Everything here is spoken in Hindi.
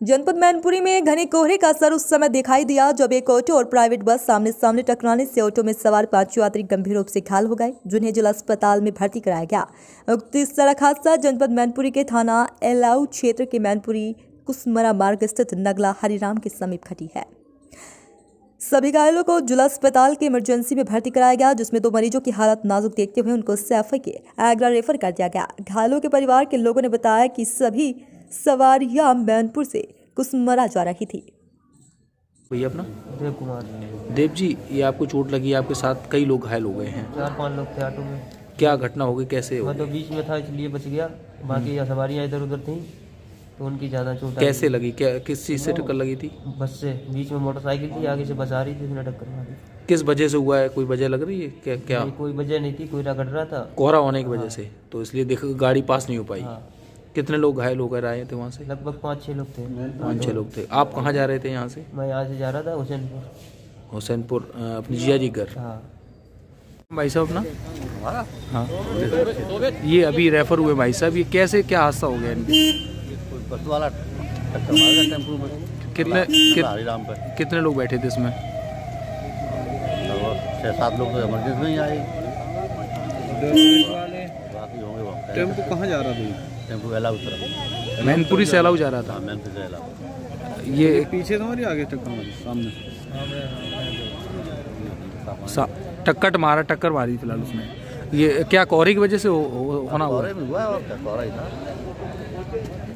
जनपद मैनपुरी में घने कोहरे का असर उस समय दिखाई दिया, जब एक ऑटो और प्राइवेट बस सामने सामने टकराने से ऑटो में सवार पाँच यात्री गंभीर रूप से घायल हो गए, जिन्हें जिला अस्पताल में भर्ती कराया गया। उक्त सड़क हादसा जनपद मैनपुरी के थाना एलाऊ क्षेत्र के मैनपुरी कुसमरा मार्ग स्थित नगला हरिराम के समीप घटी है। सभी घायलों को जिला अस्पताल के इमरजेंसी में भर्ती कराया गया, जिसमें दो मरीजों की हालत नाजुक देखते हुए उनको सैफई के आगरा रेफर कर दिया गया। घायलों के परिवार के लोगों ने बताया कि सभी सवारियाँ मैनपुर से कुसमरा जा रही थी। भैया अपना? देव कुमार देव जी ये आपको चोट लगी आपके साथ कई लोग घायल हो गए हैं। चार पाँच लोग थे ऑटो में। क्या घटना हो गई कैसे हो मैं तो बीच में था इसलिए बच गया। बाकी सवारियाँ इधर उधर थी तो उनकी ज़्यादा चोट कैसे लगी? क्या किस चीज़ से टक्कर लगी थी? बस से बीच में मोटरसाइकिल थी आगे से बस आ रही थी उसने टक्कर मारी। किस वजह से हुआ है? कोई वजह लग रही है? क्या क्या? कोई वजह नहीं थी कोई रगड़ रहा था। कोहरा होने की वजह से तो इसलिए देख गाड़ी पास नहीं हो पाई। हाँ। कितने लोग घायल होकर आए थे वहाँ से? लगभग पाँच छः लोग थे। पाँच छः लोग थे। आप कहाँ जा रहे थे यहाँ से? मैं यहाँ से जा रहा था हुसैनपुर। हुसैनपुर अपनी जिया जी घर। हाँ। भाई साहब अपना? हाँ। ये अभी रेफर हुए भाई साहब ये कैसे क्या हादसा हो गया इनके? वाला टक्कर मार गया टेंपो में। कितने कित, कितने लोग बैठे थे इसमें? लगभग छः सात लोग तो इमरजेंसी में ही आए। बाकी होंगे टेंपो कहाँ जा रहा था? टेंपो अलाउ उतरा मैनपुरी से अलाउ जा रहा हाँ था मैनपुरी से अलाउ ये पीछे तुम्हारी आगे टक्कर मारी सामने? सा- टक्कर मारा टक्कर मारी फ़िलहाल उसने। ये क्या कोहरे की वजह से हो, हो, होना हुआ? है कोहरा ही था।